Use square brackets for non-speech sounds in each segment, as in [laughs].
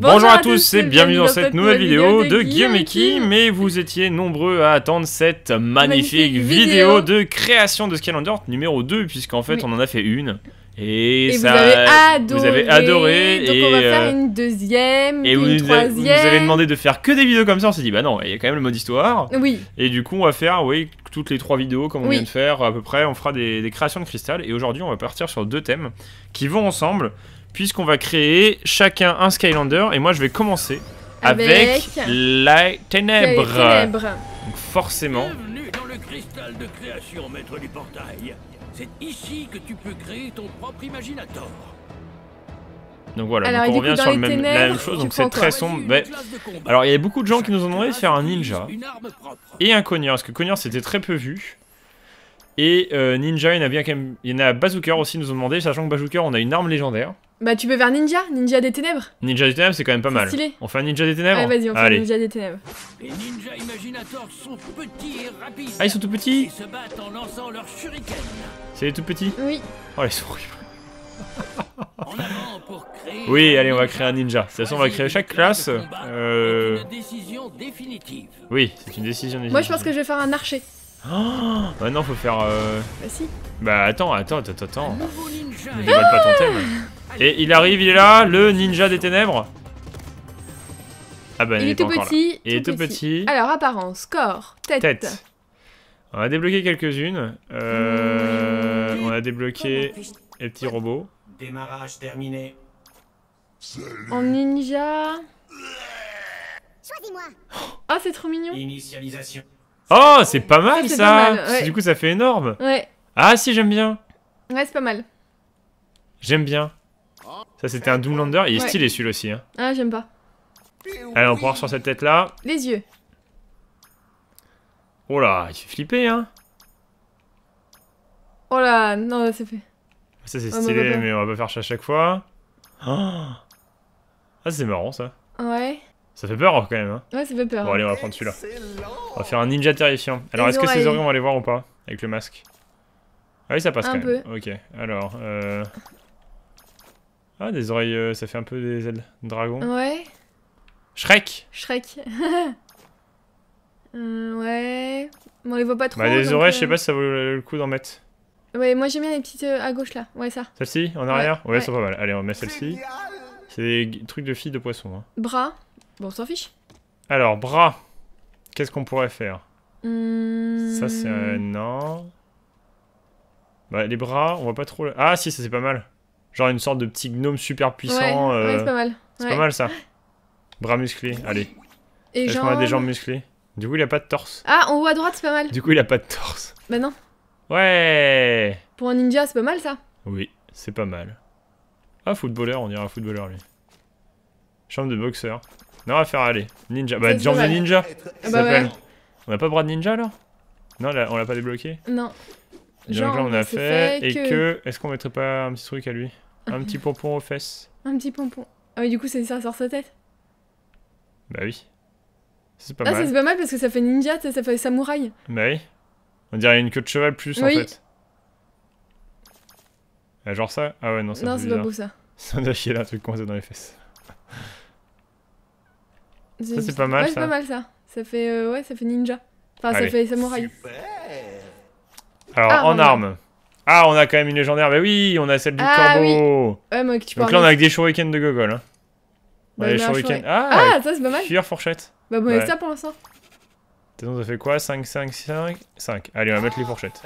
Bonjour, à tous et bienvenue dans cette nouvelle vidéo de Guillaume et qui, mais vous étiez nombreux à attendre cette magnifique, vidéo. de création de Skylander numéro 2, puisqu'en fait on en a fait une. Et, Et ça, vous avez adoré. vous avez adoré, Donc et, on va euh, faire une deuxième, Et vous, une vous troisième. nous avez demandé de faire que des vidéos comme ça, on s'est dit bah non, il y a quand même le mode histoire. Oui, Et du coup on va faire, oui, toutes les trois vidéos comme on Oui. vient de faire à peu près, on fera des, des créations de cristal. Et aujourd'hui on va partir sur deux thèmes qui vont ensemble, puisqu'on va créer chacun un Skylander. Et moi je vais commencer avec, Avec la ténèbre. ténèbres. Donc forcément, Bienvenue dans le cristal de création, maître du portail. C'est ici que tu peux créer ton propre imaginator. donc voilà, Alors, donc on revient coup, sur le même, la même chose, donc c'est très sombre. Mais- alors il y a beaucoup de gens qui nous ont demandé de faire un ninja et un cognard, parce que cognard c'était très peu vu. Et euh, ninja, il y en a bien quand même, il y en a bazooker aussi, nous ont demandé, sachant que bazooker on a une arme légendaire. Bah tu peux faire ninja, ninja des ténèbres. Ninja des ténèbres c'est quand même pas mal. stylé. On fait un ninja des ténèbres Allez vas-y, on fait Allez. ninja des ténèbres. Les ninja imaginators sont petits et rapides. Ah ils sont tout Ils petits se battent en lançant leurs shurikens. C'est les tout petits Oui. Oh ils sont horribles. Oui, un allez, on va créer un ninja. De toute façon, on va créer une chaque classe Euh... est Une décision définitive. Oui, c'est une décision Moi je pense que je vais faire un archer. Oh Maintenant, faut faire. euh, Bah si. Bah attends, attends, attends, attends. Pas ton thème. Et il arrive, il est là, le ninja des ténèbres. Ah bah, Il est tout petit. Il est tout petit. Alors apparence, corps, tête. Tête. On a débloqué quelques-unes. Euh. On a débloqué les petits robots. Démarrage terminé. En ninja. Choisis-moi. Oh c'est trop mignon. Initialisation. Oh, c'est pas mal ça pas mal, ouais. Du coup, ça fait énorme. Ouais. Ah si, j'aime bien. Ouais c'est pas mal. J'aime bien. Ça, c'était un Doomlander. Il est Ouais. stylé celui-là aussi. Hein. Ah j'aime pas. Allez, on part sur cette tête-là. Les yeux. Oh là, il fait flipper, hein. Oh là, non là, c'est fait. Ça, c'est Ah, stylé, mais on va pas faire ça à chaque fois. Oh. Ah, c'est marrant, ça. Ouais. Ça fait peur, quand même, hein. Ouais ça fait peur. Bon, allez, on va prendre celui-là. On va faire un ninja terrifiant. Alors, est-ce que ces oreilles. on va les voir ou pas Avec le masque? Ah oui, ça passe Un quand même. Ok, alors... Euh... Ah, des oreilles, euh, ça fait un peu des ailes dragon. Ouais. Shrek Shrek. [laughs] Euh, ouais. Bon, on les voit pas trop. Bah, des oreilles, je sais pas si ça vaut le coup d'en mettre. Ouais, moi j'aime bien les petites à gauche là. Ouais, ça. Celle-ci, en arrière? Ouais, ouais. c'est pas mal. Allez, on met celle-ci. C'est des trucs de filles de poisson. Hein. Bras. Bon, on s'en fiche. Alors, bras. Qu'est-ce qu'on pourrait faire? Hmm. Ça, c'est un... Non. Bah, les bras, on voit pas trop... Ah, si, ça, c'est pas mal. Genre une sorte de petit gnome super puissant. Ouais, euh, ouais c'est pas mal. c'est Ouais. pas mal, ça. Bras musclés, allez. Et Est-ce qu'on a des jambes musclées Du coup, il a pas de torse. Ah, en haut à droite, c'est pas mal. Du coup, il a pas de torse. Bah non. Ouais Pour un ninja, c'est pas mal ça. Oui, c'est pas mal. Ah, footballeur, on dirait un footballeur, lui. Chambre de boxeur. Non, on va faire aller. Ninja. Bah, pas de ninja. Ah Ça bah ouais. On a pas bras de ninja, alors Non, là, on l'a pas débloqué Non. Donc là, on a fait. Et que... que. Est-ce qu'on mettrait pas un petit truc à lui? Un petit [laughs] pompon aux fesses Un petit pompon. Ah oui, du coup, c'est ça sort sa tête? Bah oui. C'est pas ah, ça mal. c'est pas mal parce que ça fait ninja, ça fait samouraï. Bah oui. On dirait une queue de cheval plus en fait. Ah, genre ça? Ah ouais, non, ça non, fait c'est pas bizarre. beau ça. [laughs] Ça doit chier là, un truc coincé dans les fesses. Ça, c'est pas mal, Ouais, ça. c'est pas mal ça. Ça fait. euh, ouais, ça fait ninja. Enfin, Allez. ça fait samouraï. Alors, Ah, en armes. Ah, on a quand même une légendaire. Bah oui, on a celle du Ah, corbeau. Ouais, moi, tu peux Donc là, on a avec des shurikens de gogol. Hein. Bah, Ouais, les shurikens. shuriken. Ah, Ah, ça c'est pas mal. cuillère fourchette. Bah, bon, Ouais. c'est ça pour l'instant. Attends, ça fait quoi? 5, 5, 5 5. Allez, on va mettre les fourchettes.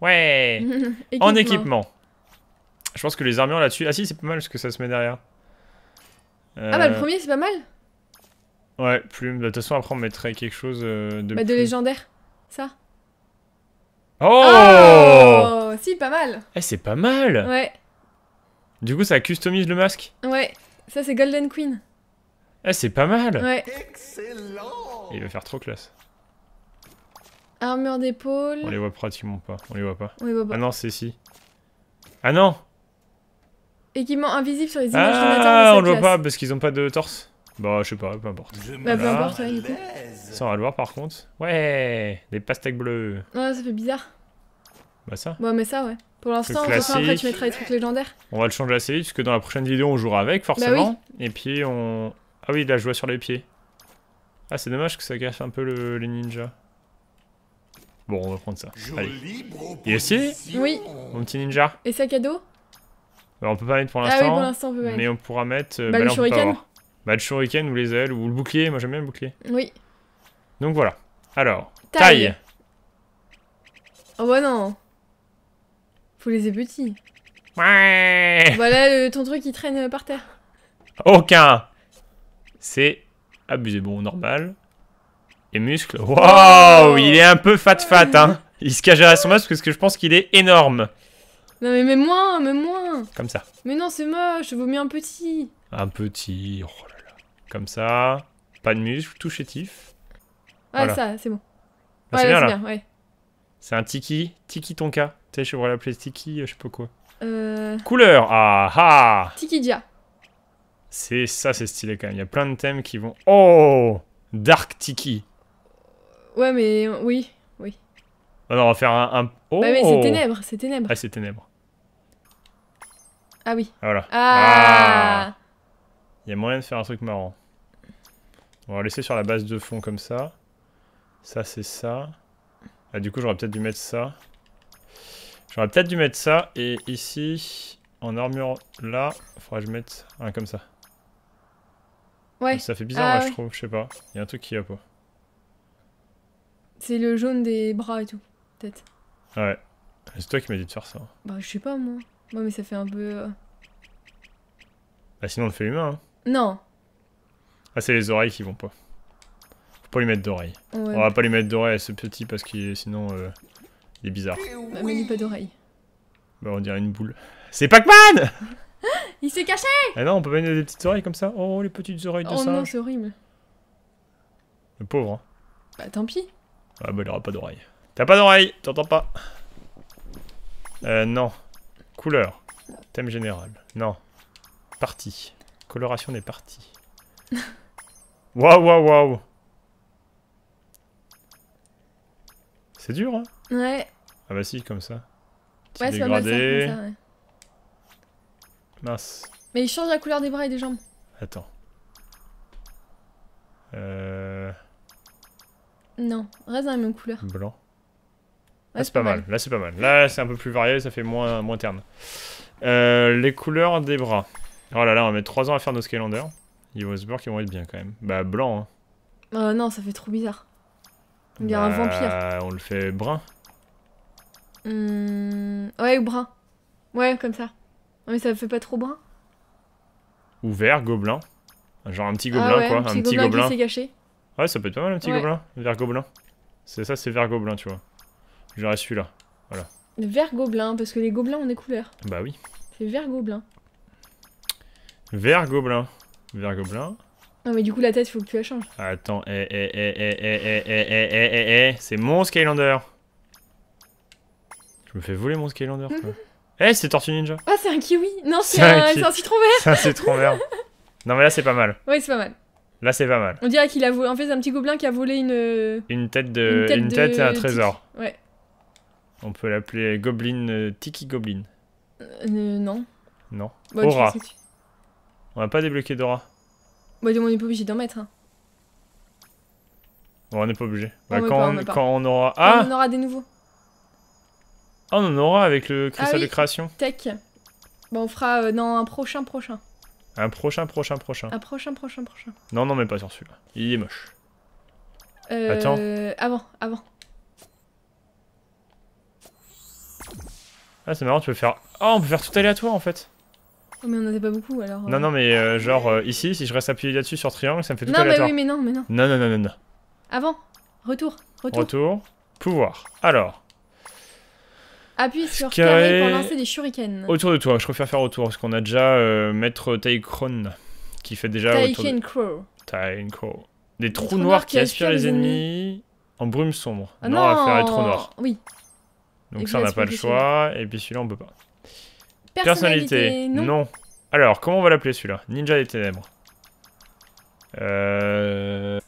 Ouais [laughs] Équipement. En équipement. Je pense que les armures là-dessus. Ah si, c'est pas mal parce que ça se met derrière. Ah, bah, le Euh, premier, c'est pas mal. Ouais, plume. De toute façon, après, on mettrait quelque chose euh, de. Bah, de légendaire. Ça. Oh, Oh Si, pas mal. Eh, c'est pas mal Ouais, Du coup, ça customise le masque? ouais. Ça, c'est Golden Queen. Eh, c'est pas mal Ouais. Il va faire trop classe. Armure d'épaule. On les voit pratiquement pas. On les voit pas. On les voit pas. Ah non, c'est si. Ah non Équipement invisible sur les images Ah, on le voit pas parce qu'ils ont pas de torse. Bah, je sais pas, peu importe. Bah, peu importe, ouais, du coup. Ça, on va le voir par contre. Ouais, des pastèques bleues. Ouais, ça fait bizarre. Bah, ça. Bon, mais ça, ouais. Pour l'instant, après, tu mettras les trucs légendaires. On va le changer assez vite, puisque dans la prochaine vidéo, on jouera avec, forcément. Et puis, on... Ah oui, là, je vois sur les pieds. Ah, c'est dommage que ça cache un peu le, les ninjas. Bon, on va prendre ça. Allez. Est stylé Oui. Mon petit ninja. Et sac à dos Bah, on peut pas mettre pour Ah oui, l'instant. pour l'instant, on peut pas. mais on pourra mettre. euh, Bah, le là, on peut pas shuriken. avoir. Bah, le shuriken ou les ailes ou le bouclier. Moi, j'aime bien le bouclier. Oui. Donc voilà. Alors, Taille. taille. Oh bah non. Faut les petits. Ouais. voilà le- ton truc qui traîne euh, par terre. Aucun. C'est abusé. Bon, normal. Et muscles. Waouh, il est un peu fat fat, hein. Il se cache derrière son masque parce que je pense qu'il est énorme. Non mais, mais moins, mais moins. Comme ça. Mais non, c'est moche, vaut mieux un petit. Un petit. Oh. Comme ça. Pas de muscles, tout chétif. Ah Voilà. ça, c'est bon. Ah, ouais, c'est bien là. bien, ouais. C'est un tiki. Tiki tonka. Tu sais, je pourrais l'appeler tiki, je sais pas quoi. Euh... Couleur. Ah ah. Tikidja. C'est ça, c'est stylé quand même. Il y a plein de thèmes qui vont. Oh Dark Tiki. Ouais, mais oui. Ah non, on va faire un. un- Oh Bah, mais c'est ténèbres, c'est ténèbres. Ah, c'est ténèbres. Ah oui. Voilà. Ah, Il y a moyen de faire un truc marrant. On va laisser sur la base de fond comme ça. Ça, c'est ça. Ah, du coup, j'aurais peut-être dû mettre ça. J'aurais peut-être dû mettre ça. Et ici, en armure là, faudrait que je mette un comme ça. Ouais, Ça fait bizarre, Ah, moi, ouais. je trouve. Je sais pas. Il y a un truc qui va pas. c'est le jaune des bras et tout, peut-être. Ouais. C'est toi qui m'as dit de faire ça. Bah, je sais pas, moi. Ouais, mais ça fait un peu... euh, Bah, sinon, on le fait humain. Hein. Non. Ah, c'est les oreilles qui vont pas. Faut pas lui mettre d'oreilles. Ouais. On va pas lui mettre d'oreilles à ce petit parce qu'il est sinon euh, il est bizarre. Bah, mais lui, pas d'oreille. Bah, on dirait une boule. C'est Pac-Man [laughs] Il s'est caché Ah non, on peut pas mettre des petites oreilles comme ça? Oh, les petites oreilles de Oh non, c'est horrible. Le pauvre. Hein. Bah, tant pis. Ah bah, il aura pas d'oreilles. T'as pas d'oreilles, t'entends pas. Euh, non. Couleur. Thème général. Non. Partie. Coloration des parties. [laughs] Waouh, waouh, waouh. C'est dur, hein? Ouais. Ah bah si, comme ça. Petit Ouais, c'est comme ça, ouais. Mince. Mais il change la couleur des bras et des jambes. Attends. Euh... Non, reste dans la même couleur. Blanc. Ouais, Là, c'est pas mal. Là, c'est pas mal. Là, c'est un peu plus varié, ça fait moins, moins terne. Euh, les couleurs des bras. Oh là là, on va mettre 3 ans à faire nos Skylanders. Il va se voir qu'ils vont être bien quand même. Bah, blanc. Hein. Oh non, ça fait trop bizarre. On dirait un Bah, vampire. On le fait brun. Hmm, Ouais, ou brun. Ouais, comme ça. Mais ça fait pas trop brun. Ou vert, gobelin. Genre un petit gobelin, ah ouais, quoi. un petit gobelin, qui caché. Ouais, ça peut être pas mal, un petit Ouais. gobelin. Vert gobelin. C'est ça, c'est vert gobelin, tu vois. J'aurais celui-là. Le vert gobelin, parce que les gobelins ont des couleurs. Bah oui. C'est vert gobelin. Vert gobelin. Vert gobelin. Non, mais du coup, la tête, faut que tu la changes. Attends, eh, eh, eh, eh, eh, eh, eh, eh, eh, eh, eh, c'est mon Skylander. Je me fais voler mon Skylander, quoi. Eh, c'est Tortue Ninja. Ah, c'est un kiwi Non, c'est un un, ki- c'est un citron vert vert. Non, mais là, c'est pas mal. Ouais, c'est pas mal. Là, c'est pas mal. On dirait qu'il a volé... En fait, c'est un petit gobelin qui a volé une... euh, Une tête, de... Une Une tête de et un trésor. Ouais. On peut l'appeler Goblin, euh, Tiki Goblin. Euh, non. Non. Bah, Aura. tu- On va pas débloquer Dora. Bah, on est pas obligé d'en mettre. Hein. Bon, on n'est pas obligé. Bah, quand, on met pas. quand on aura. Ah On en aura des nouveaux. Ah, On en aura avec le cristal Ah oui. de création. Tech. Bah, on fera euh, dans un prochain prochain. Un prochain, prochain, prochain. Un prochain prochain prochain. Non, non, mais pas sur celui-là. Il est moche. Euh, Attends. Avant, avant. Ah, c'est marrant, tu peux faire. Oh, on peut faire tout aléatoire en fait. Oh, mais on en a pas beaucoup alors. euh. Non, non, mais euh, genre euh, ici, si je reste appuyé là-dessus sur triangle, ça me fait tout Non, mais aléatoire. oui, mais non, mais non. Non, non, non, non, non. Avant. Retour. Retour. Retour. Pouvoir. Alors, Appuie sur Carré. carré pour lancer des shurikens. autour de toi, je préfère faire autour parce qu'on a déjà euh, Maître Taikron qui fait déjà autour de... Taiken Crow. Taiko. Des trous, trous noirs noirs qui aspirent les ennemis en brume sombre. Ah non, non, on va faire les trous noirs. Oui. Donc Et ça, on n'a pas le choix. Et puis celui-là, on peut pas. Personnalité. Non. Alors, comment on va l'appeler celui-là Ninja des ténèbres. Euh...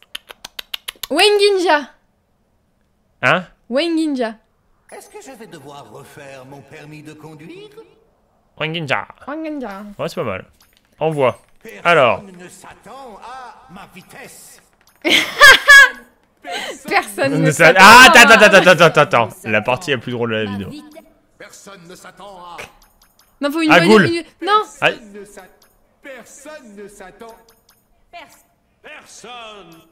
Wenginja. Hein Wenginja. Est-ce que je vais devoir refaire mon permis de conduire? Wanginja. Wenginja. Ouais, c'est pas mal. Envoie. Alors. Personne ne s'attend à ma vitesse. [laughs] Personne ne s'attend Ah, attends, attends, attends, attends, attends. La partie la plus drôle de la vidéo. Personne ne s'attend à. Non, faut une Ah, une- Non Ah, ne Personne ne s'attend. Personne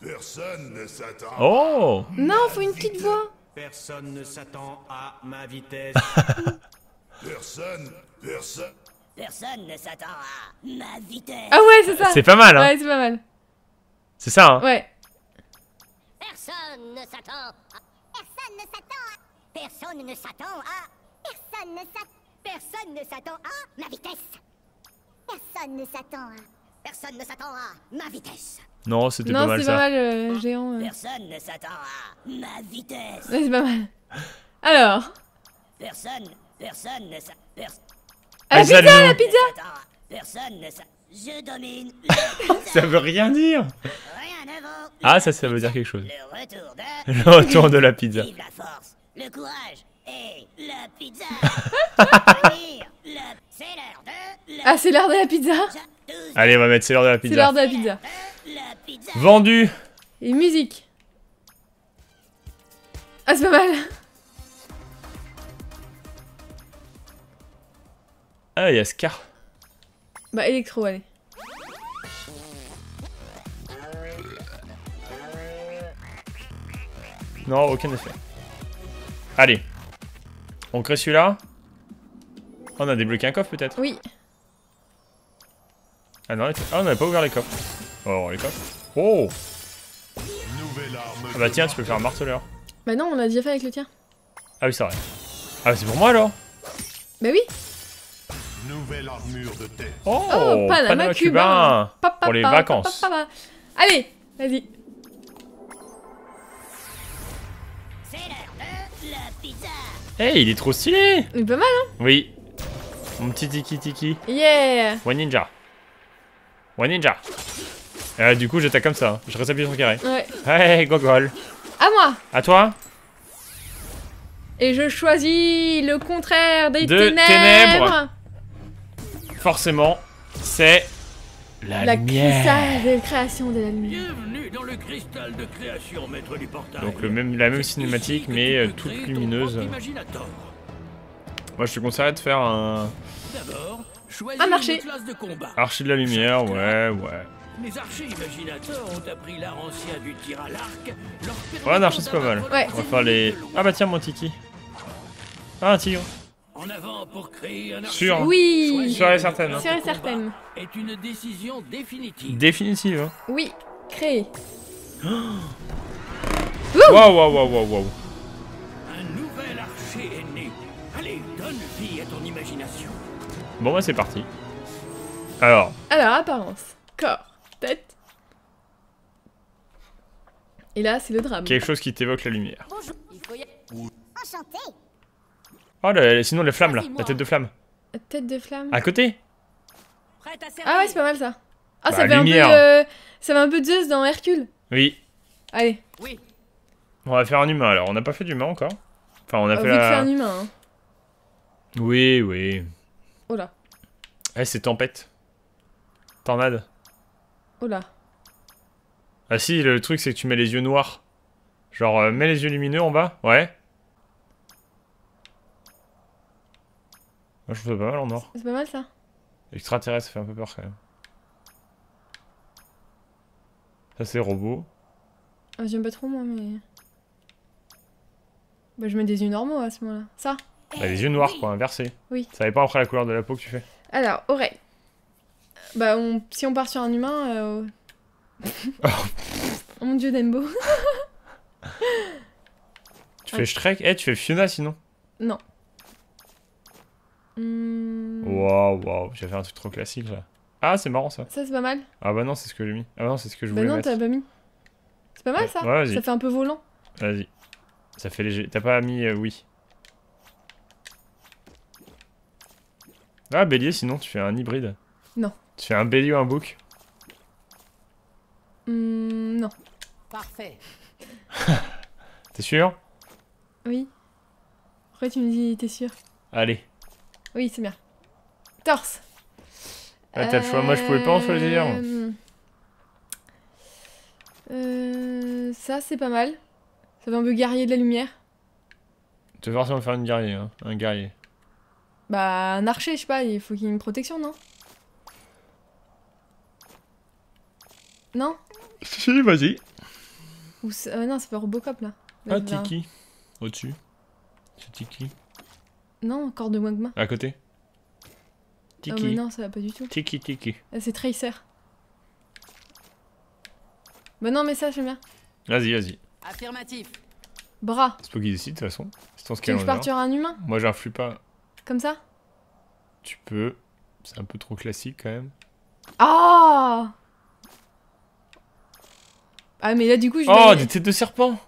Personne ne s'attend. Oh Non, faut une petite voix Personne ne s'attend à ma vitesse. [laughs] Personne. Personne. Personne ne s'attend à ma vitesse. Ah ouais, c'est ça C'est pas mal, hein Ouais, c'est pas mal. C'est ça, hein Ouais. Personne ne s'attend à... Personne ne s'attend à... Personne ne s'attend à... Personne ne s'attend... Personne ne s'attend à ma vitesse. Personne ne s'attend à... Personne ne s'attend à ma vitesse. Non, c'était pas Non, mal c'est pas ça. mal, euh, géant. euh. Personne ne s'attend à ma vitesse. Ouais, c'est pas mal. Alors Personne... Personne ne s'attend... Personne Ah, la Ah, ça, pizza, la pizza ne s'attend à... Personne ne s'attend... Je domine la [laughs] pizza. Ça veut rien dire Rien ne vaut Ah, ça, ça veut dire quelque chose. Le retour de... Le retour de la pizza. Vive la force, le courage et la pizza. [laughs] C'est l'heure Ah, c'est l'heure de la pizza Allez, on va mettre c'est l'heure de la C'est pizza. l'heure de la pizza. de la pizza. Vendu Et musique Ah, c'est pas mal Ah, il y a Scar. Bah, électro, allez. Non, aucun effet. Allez. On crée celui-là. On a débloqué un coffre peut-être Oui. Ah non, ah, on n'avait pas ouvert les coffres. Voir les coffres. Oh Nouvelle arme. Ah bah tiens, tu peux faire un marteleur. Bah non, on l'a déjà fait avec le tien. Ah oui, c'est vrai. Ah bah c'est pour moi alors Bah oui Nouvelle armure de tête. Oh, Oh, Panama cubain. Pa, pa, Pour les pa, pa, vacances. pa, pa, pa. Allez, vas-y. C'est l'heure de la pizza. Hey, il est trop stylé Mais pas mal, hein Oui. Mon petit tiki tiki. Yeah One ninja. One ninja. Euh, du coup, j'attaque comme ça. hein. Je reste appuyé sur le carré. Ouais. Hey, gogol. À moi À toi Et je choisis le contraire des De ténèbres, ténèbres. Forcément, c'est la, La lumière. cristal de création de la lumière. Bienvenue dans le cristal de création, maître du portail. Donc le même, la même cinématique, mais euh, toute lumineuse. Imaginator. Moi, je te conseillerais de faire un Un marché. de combat. archer de la lumière. Ouais, ouais. Les archers imaginateurs ont appris l'art ancien du tir à l'arc. Ouais, un archer, c'est pas mal. Ouais. On va faire les. Ah bah tiens, mon tiki. Ah, un tigre. Pour créer un. Sûr. Oui Sûr et une certaine, Sûr et certaine. Est une décision définitive. Définitive. Hein. Oui, créé. Waouh, waouh, waouh, waouh, waouh. Un nouvel archer est né. Allez, donne vie à ton imagination. Bon, bah c'est parti. Alors, Alors, apparence. Corps. Tête. Et là, c'est le drame. quelque chose qui t'évoque la lumière. Bonjour. Il faut y... Enchanté. Oh, la- sinon la flamme là, la tête de flamme. Tête de flamme. À côté. Ah ouais, c'est pas mal ça. Ah, Bah, ça fait lumière. un peu. euh, ça fait un peu Zeus dans Hercule. Oui. Allez, Oui. On va faire un humain alors. On n'a pas fait d'humain encore. Enfin, on a au fait la. faire un humain. Hein. Oui, oui. Oh là, Eh, c'est tempête. Tornade. oh là. Ah si, le truc c'est que tu mets les yeux noirs. Genre, euh, mets les yeux lumineux en bas. Ouais. Moi, je trouve ça pas mal en noir. C'est pas mal ça. Extraterrestre, ça fait un peu peur quand même. Ça c'est robot. Ah, J'aime pas trop moi, mais. Bah, je mets des yeux normaux à ce moment-là. Ça. Bah, les yeux noirs quoi, inversés. Oui. Ça dépend après la couleur de la peau que tu fais. Alors, oreille. Bah, on... si on part sur un humain. euh, [laughs] oh mon dieu, Dembo. Tu fais Shrek? Eh, tu fais Fiona sinon non. Hmm, Waouh, waouh, j'ai fait un truc trop classique là. Ah, c'est marrant ça. Ça, c'est pas mal. Ah bah non, c'est ce que j'ai mis. Ah bah non, c'est ce que je Bah, voulais non, mettre. t'as pas mis. C'est pas mal Ouais, ça. ouais, vas-y. ça fait un peu volant. Vas-y. Ça fait léger. T'as pas mis euh, oui. Ah, bélier, sinon tu fais un hybride. Non. Tu fais un bélier ou un bouc Hmm, non. Parfait. [laughs] T'es sûr? Oui. Pourquoi tu me dis, t'es sûr? Allez. Oui, c'est bien. Torse. Ah, t'as le choix. Moi, je pouvais pas en choisir. Euh, euh, ça, c'est pas mal. Ça fait un peu guerrier de la lumière. Tu veux forcément faire une guerrier, hein. Un guerrier. Bah, un archer, je sais pas, il faut qu'il y ait une protection, non? Non? Si, vas-y. Ou euh, Non, c'est pas Robocop, là. Ah, Là. Tiki. Au-dessus. C'est Tiki. Non, encore de Magma. À côté. Tiki. mais non, ça va pas du tout. Tiki, Tiki. Ah, c'est Tracer. Bah non, mais ça, j'aime bien. Vas-y, vas-y. Affirmatif. Bras. C'est pas qui décide, de toute façon. C'est ton Tu veux que je parte Skylander. sur un humain? Moi, j'influe pas. Comme ça? Tu peux. C'est un peu trop classique, quand même. Ah Ah, mais là, du coup, je Oh, des têtes de serpent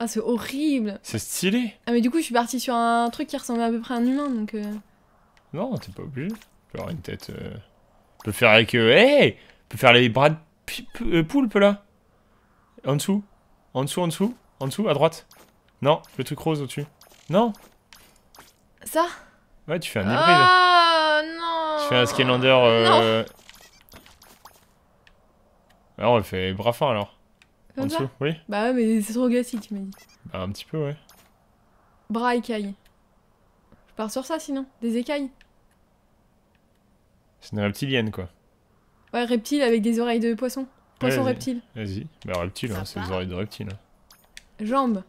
Ah, c'est horrible C'est stylé Ah, mais du coup, je suis partie sur un truc qui ressemble à peu près à un humain, donc... euh, Non, t'es pas obligé. Tu peux avoir une tête. Euh... Tu peux faire avec. Euh... Hey Tu peux faire les bras de euh, poulpe là. En dessous. En dessous, en dessous. En dessous, à droite. Non, le truc rose au-dessus. Non Ça? Ouais, tu fais un hybride. Ah, non Tu fais un Skylander. Euh... Ah, on fait bras fins alors. En Comme ça dessous, oui Bah ouais, mais c'est trop classique, tu m'as dit. Bah, un petit peu, ouais. Bras écailles. Je pars sur ça, sinon. Des écailles. C'est une reptilienne quoi. Ouais, reptile avec des oreilles de poisson. Poisson vas-y. reptile. Vas-y. Bah, reptile, hein, c'est les oreilles de reptile. hein. Jambes.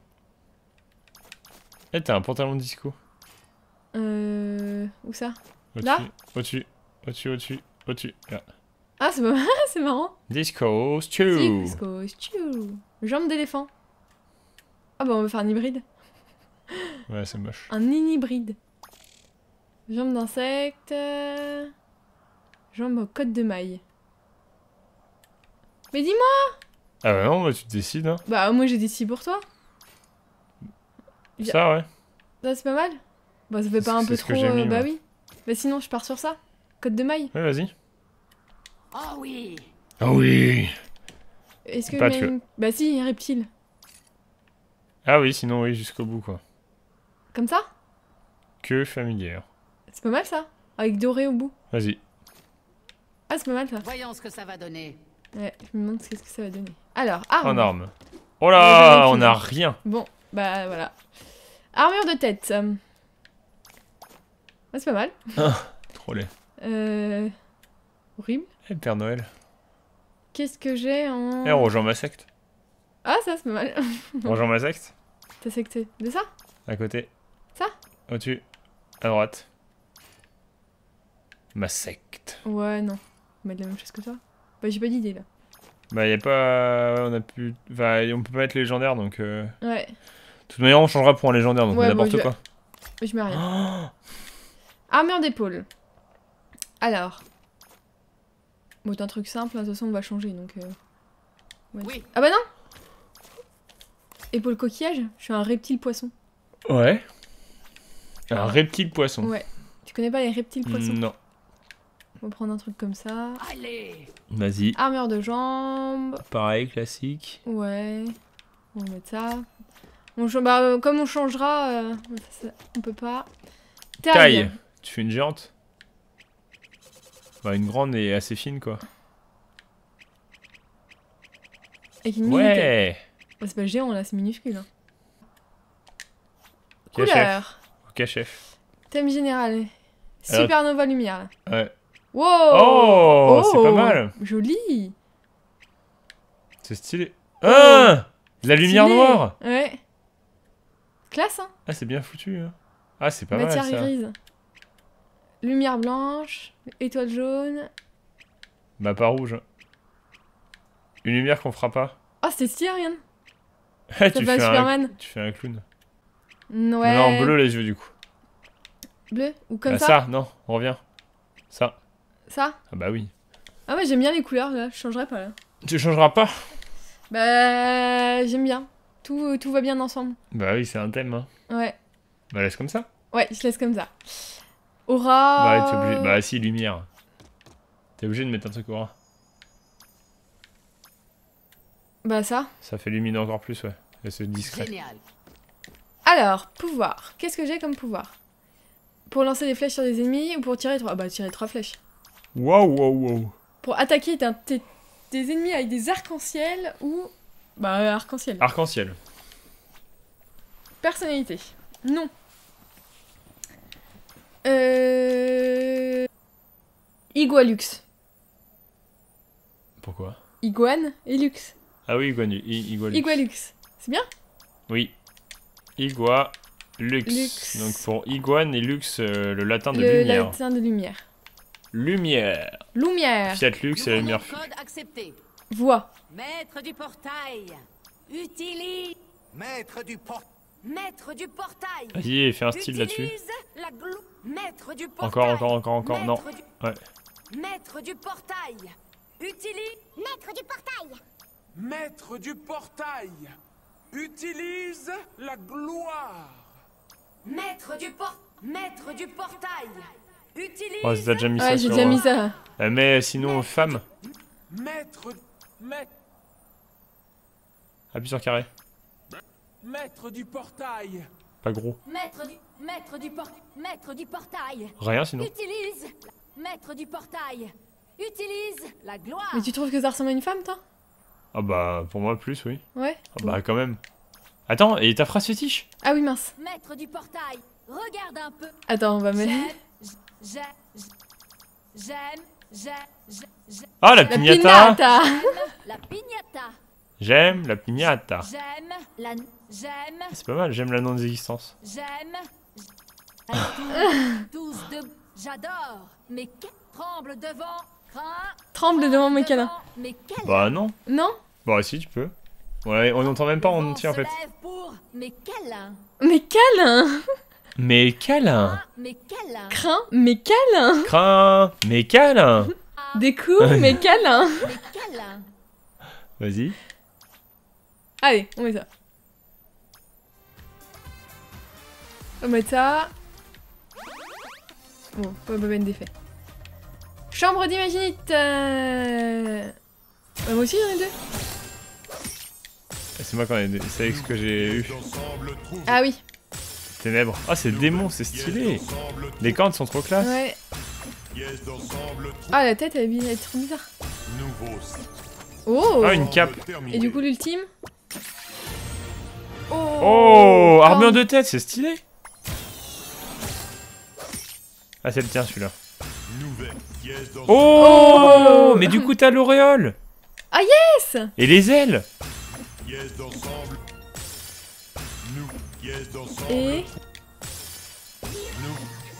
Eh, t'as un pantalon disco. Euh... Où ça? Au-dessus. Là? Au-dessus. Au-dessus, au-dessus. Au-dessus. Là. Ah, c'est [laughs] c'est marrant. Disco stew. Disco stew. Jambes d'éléphant. Ah bah on va faire un hybride. Ouais, c'est moche. Un hybride. Jambes d'insecte. euh, Jambes aux côtes de maille. Mais dis-moi Ah bah non, bah tu te décides, hein. Bah moi j'ai décidé pour toi. Ça, ouais. Ça c'est pas mal Bah ça fait pas un peu trop... j'ai mis, euh, bah moi. oui. Bah sinon je pars sur ça. Côte de maille. Ouais, vas-y. Oh oui. Ah oui Est-ce que Pas une- Bah si, reptile. Ah oui, sinon, oui, jusqu'au bout, quoi. Comme ça? Que familière. C'est pas mal ça Avec doré au bout. Vas-y. Ah c'est pas mal ça. Voyons ce que ça va donner. Ouais, je me demande ce que ça va donner. Alors, arme. En arme. Oh là, on a rien. Bon, bah voilà. Armure de tête. euh. Ah, c'est pas mal. [laughs] Trop laid. Euh... Horrible. Eh, Père Noël. Qu'est-ce que j'ai en... Eh, rejoins ma secte. Ah, ça, c'est pas mal. [laughs] Rejoins ma secte. T'as secté de ça? À côté. Ça? Au-dessus. À droite. Ma secte. Ouais, non. On met de la même chose que toi. Bah, j'ai pas d'idée, là. Bah, y a pas. On a pu. Enfin, on peut pas être légendaire donc. euh, De Ouais, toute manière, on changera pour un légendaire donc Ouais, n'importe bon, quoi. je mets rien. [gasps] Oh Armure d'épaule. Alors. Bon, c'est un truc simple, hein, de toute façon, on va changer, donc... euh, ouais. Oui. Ah bah non Épaule coquillage Je suis un reptile poisson. ouais. Un reptile poisson. Ouais. Tu connais pas les reptiles poissons? Non. On va prendre un truc comme ça. Allez. Vas-y. Armure de jambes. Pareil, classique. Ouais. On va mettre ça. On bah, euh, comme on changera, euh, on peut pas. Taille. Taille. Tu fais une géante? Bah, une grande et assez fine quoi. Avec une. Ouais Bah, c'est pas géant là, c'est minuscule. hein. Chef. Couleur. Ok, chef. Thème général. Alors- Supernova lumière. Ouais. Wow Oh, c'est pas mal. Joli C'est stylé. Ah La lumière Stylé. noire Ouais. Classe, hein Ah, c'est bien foutu. Hein. Ah, c'est pas Matière mal ça. grise. Lumière blanche. Étoile jaune. Bah, pas rouge. Une lumière qu'on fera pas. Oh, c'était stylé. Ah, [laughs] tu, un fais un, Superman. tu fais un clown. Ouais. Non, bleu les yeux du coup. Bleu Ou comme Ah, ça, ça, non, reviens. Ça. Ça Ah, bah oui. Ah ouais, j'aime bien les couleurs, là. Je changerai pas, là. Tu changeras pas? Bah, j'aime bien. Tout, tout va bien ensemble. Bah oui, c'est un thème. Hein. Ouais. Bah, laisse comme ça. Ouais, je laisse comme ça. Aura... Bah, t'es obligé. Bah, si, lumière. T'es obligé de mettre un truc aura. Bah, ça. Ça fait lumineux encore plus, ouais. Et c'est discret. Génial. Alors, pouvoir. Qu'est-ce que j'ai comme pouvoir? Pour lancer des flèches sur des ennemis ou pour tirer trois... Ah bah, tirer trois flèches. Waouh, waouh, waouh. Pour attaquer tes, tes- tes ennemis avec des arcs-en-ciel ou. Bah, euh, arc-en-ciel. Arc-en-ciel. Personnalité. Non. Euh. Igualux. Pourquoi? Iguane et Lux. Ah oui, Iguanu- I- Igualux. Igualux. C'est bien? Oui. Igua, Lux. Lux. Donc pour iguane et Lux, euh, le latin de Le lumière. latin de lumière. Lumière. Lumière. Fiat Lux, la lumière. Code accepté. Voix. Maître du portail. Utilise. Maître du port. Maître du portail. Vas-y, fais un style là-dessus. Maître du portail. Encore, encore, encore, encore. Non. Maître du- Ouais. Maître du portail. Utilise. Maître du portail. Maître du portail, utilise la gloire. Maître du port. Maître du portail. Utilise. Oh, t'as déjà mis ça Ouais, j'ai déjà mis ça. euh, mais sinon, femme. Maître, maître, Appuie sur carré. maître du portail, Pas gros. Maître du. Maître du port. Maître du portail. Rien sinon. Utilise. Maître du portail. Utilise la gloire. Mais tu trouves que ça ressemble à une femme, toi? Ah bah, pour moi, plus, oui. Ouais. Ah bah, quand même. Attends, et ta phrase fétiche? Ah oui, mince. Maître du portail. Regarde un peu. Attends, on va mettre. J'aime. J'aime. J'aime. Ah, la La pignata La pignata. J'aime la pignata. J'aime. La. J'aime. C'est pas mal, j'aime la non-existence. J'aime. [laughs] Tous, de. J'adore. Mais tremble devant. Crains. Tremble devant mes câlins. Mais quel. Bah non. Non Bah si, tu peux. Ouais, on n'entend même pas en entier en fait. lève pour. Mais câlin. Mais câlin Mais câlin Mais câlin. Craint, mais câlin Crains Mais câlin Des coups, mais câlin Mais câlin. Vas-y. Allez, on met ça. Ça. Bon, pas peine d'effet. Chambre d'imaginite euh... bah, Moi aussi j'en ai deux. C'est moi quand même, c'est avec ce que j'ai eu. Ah oui, Ténèbres. Ah, c'est démon, c'est stylé. Les cordes sont trop classe. ouais. Ah la tête elle est elle est trop bizarre. Oh Ah, une cape. Terminé. Et du coup l'ultime Oh Oh Armure de tête, c'est stylé. Ah, c'est le tien celui-là. Oh, Oh Mais du coup, t'as l'auréole Yes Et les ailes. Et...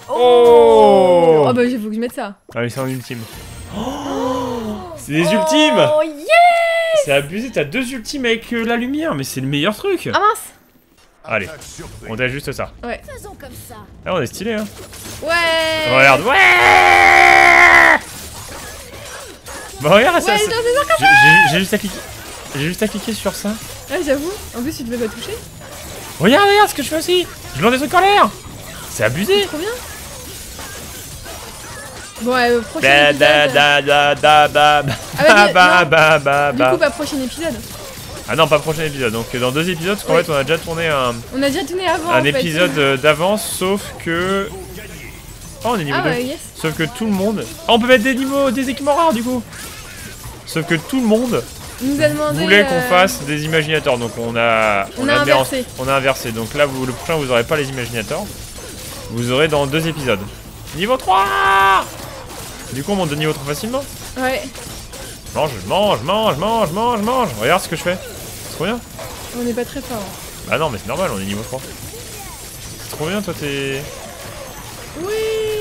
Oh Oh bah il faut que je mette ça. Ah, mais c'est en ultime. c'est des ultimes Oh yeah C'est abusé, t'as deux ultimes avec euh, la lumière, mais c'est le meilleur truc Ah mince Allez, on a juste ça. Faisons comme ça. Ah, on est stylé, hein Ouais Regarde, ouais Bah regarde, ça, Ouais, j'ai- juste à cliquer. J'ai juste à cliquer sur ça. Ah j'avoue, en plus tu devais pas toucher. Regarde, regarde ce que je fais aussi Je lance des trucs en l'air C'est abusé Trop bien Bon, euh, prochain épisode. da da da da ba ba Ah bah, Du ba. coup, bah, prochain épisode. Ah non, pas prochain épisode. Donc dans deux épisodes, parce qu'en fait on a déjà tourné un, On a déjà tourné avant. un en épisode euh, d'avance, sauf que... Oh, on est niveau Ah 2. ouais, yes. Sauf que tout le monde... Ah, on peut mettre des niveaux, des équipements rares du coup Sauf que tout le monde Nous a demandé. voulait qu'on euh, fasse des imaginateurs. Donc on a... On a en- inversé. on a inversé. Donc là, vous, le prochain, vous aurez pas les imaginateurs. Vous aurez dans deux épisodes. Niveau 3 Du coup, on monte de niveau trop facilement. Ouais, Mange, mange, mange, mange, mange, mange. Regarde ce que je fais. C'est trop bien. on n'est pas très fort. Bah non, mais c'est normal, on est niveau 3. C'est trop bien, toi, t'es... Oui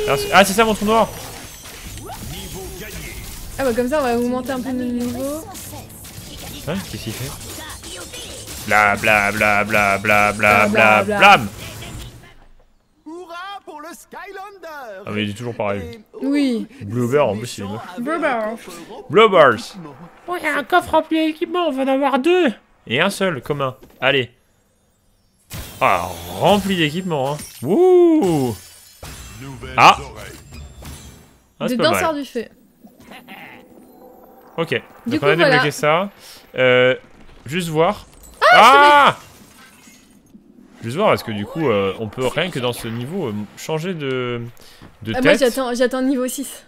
Ah, c'est- Ah, ça mon trou noir Ah bah, comme ça, on va augmenter un peu nos niveaux. Hein Qu'est-ce qu'il fait? Bla bla bla bla bla bla Bla, bla bla, bla. blam Hurrah pour le Skylander Ah mais il est toujours pareil. Oui. Bloober en plus il est moche. Blubber. Blubbers Oh il y a un coffre rempli d'équipements, on va en avoir deux Et un seul, commun. Allez. Ah, rempli d'équipements, hein. Wouh Ah. ah, de c'est pas danseur mal. du feu. Ok, donc Du on coup, a débloqué voilà. ça. Euh, juste voir. Ah, Juste voir, est-ce que du coup, euh, on peut rien que dans ce niveau euh, changer de, de Ah, moi, tête j'attends j'attends le niveau 6.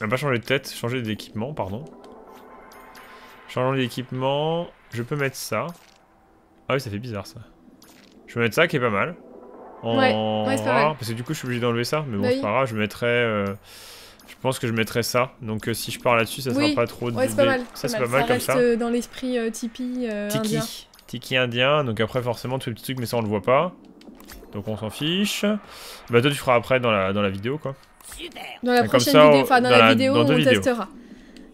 On va pas changer de tête, changer d'équipement, pardon. Changeons d'équipement. Je peux mettre ça. Ah oui, ça fait bizarre ça. Je peux mettre ça qui est pas mal. En Ouais, ouais, c'est pas rare, mal. Parce que du coup, je suis obligé d'enlever ça. Mais bon, Bah c'est oui. pas grave, je mettrais. euh, Je pense que je mettrais ça. Donc euh, si je pars là-dessus, ça Oui. sera pas trop. Ouais, c'est pas mal. Ça, c'est pas mal ça comme reste ça. euh, dans l'esprit euh, Tipeee euh, indien. Tiki. Tiki indien. Donc après, forcément, tous les petits trucs, mais ça, on le voit pas. Donc on s'en fiche. Bah, toi, tu feras après dans la, dans la vidéo, quoi. Super. Dans la Comme prochaine ça, vidéo, enfin dans, dans la, vidéo, dans on vidéos. testera.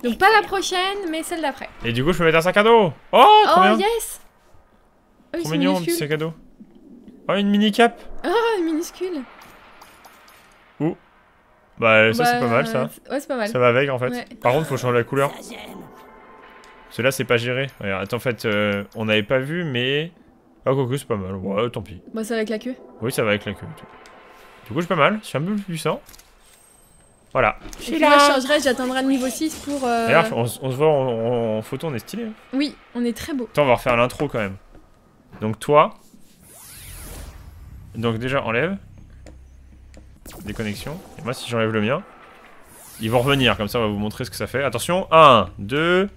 Donc pas la prochaine, mais celle d'après. Et du coup, je peux mettre un sac à dos. Oh, trop Oh bien. yes Oh, Trop mignon, un petit sac à dos. Oh, une mini cape. Ah, minuscule. Bah, ça, c'est Bah, pas mal, ça. Ouais, c'est pas mal. Ça va avec, en fait. Ouais. Par contre, faut changer la couleur. Cela, c'est pas géré. Regarde, attends, en fait, euh, on n'avait pas vu, mais. Ah, quoique, c'est pas mal. Ouais, tant pis. Bah, ça avec la queue. Oui, ça va avec la queue. Du coup, c'est pas mal. Je suis un peu plus puissant. Voilà. Et puis moi, je changerai, j'atteindrai le niveau 6 pour. euh, D'ailleurs, on, se voit en, photo, on est stylé. hein. Oui, on est très beau. Attends, on va refaire l'intro quand même. Donc, toi. Donc, déjà, enlève. Déconnexion. Et moi, si j'enlève le mien, ils vont revenir. Comme ça, on va vous montrer ce que ça fait. Attention. 1, 2,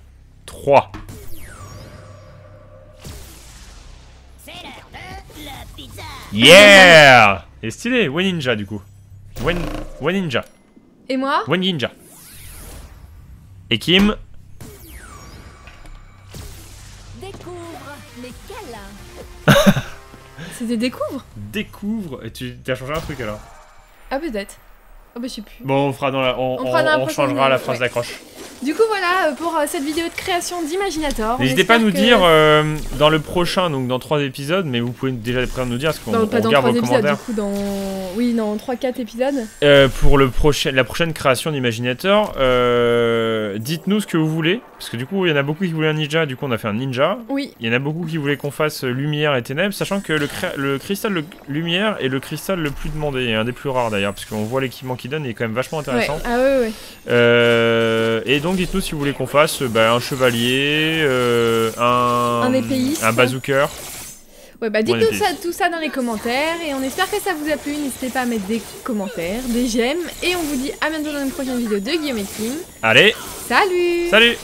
3. C'est l'heure de la pizza. Yeah Et stylé, Weninja du coup. Wen, Weninja. Et moi Weninja. Et Kim. Découvre les câlins. [laughs] C'est des découvres Découvre. Et tu as changé un truc alors? Ah, peut-être. Ah, bah, je sais plus. Bon, on fera dans la. On, On fera dans la on prochaine changera la phrase ouais. d'accroche. Du coup, voilà euh, pour euh, cette vidéo de création d'Imaginator. N'hésitez pas à nous que- dire euh, dans le prochain, donc dans trois épisodes, mais vous pouvez déjà nous dire parce qu'on pas dans regarde 3 vos épisodes, commentaires. du coup, dans. Oui, dans 3-4 épisodes. Euh, pour le prochain, la prochaine création d'Imaginator, euh, dites-nous ce que vous voulez. Parce que du coup, il y en a beaucoup qui voulaient un ninja, du coup, on a fait un ninja. Oui, Il y en a beaucoup qui voulaient qu'on fasse euh, lumière et ténèbres, sachant que le, le cristal le- lumière est le cristal le plus demandé, et un des plus rares d'ailleurs, parce qu'on voit l'équipement qu'il donne, il est quand même vachement ouais. intéressant. Ah, ouais, ouais. Euh, et donc dites-nous si vous voulez qu'on fasse euh, bah, un chevalier, euh, un, Un épéiste. un bazooker. Ouais, bah dites-nous ça, tout ça dans les commentaires et on espère que ça vous a plu. N'hésitez pas à mettre des commentaires, des j'aime et on vous dit à bientôt dans une prochaine vidéo de Guillaume et Kim. Allez, Salut salut